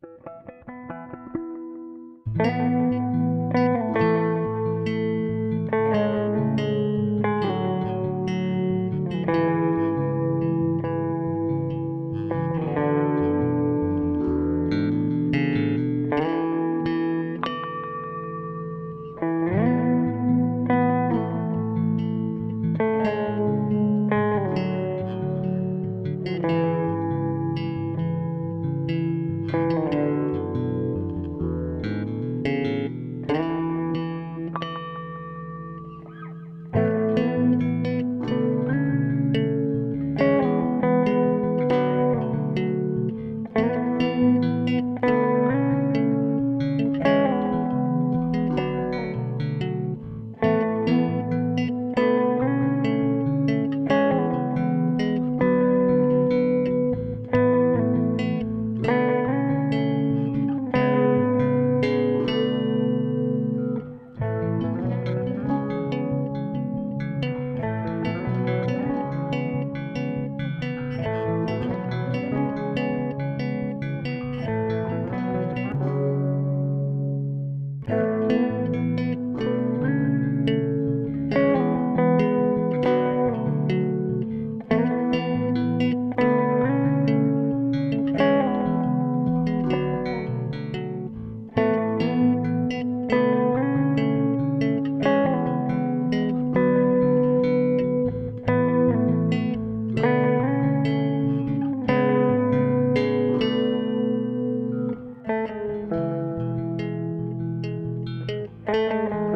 thank you Música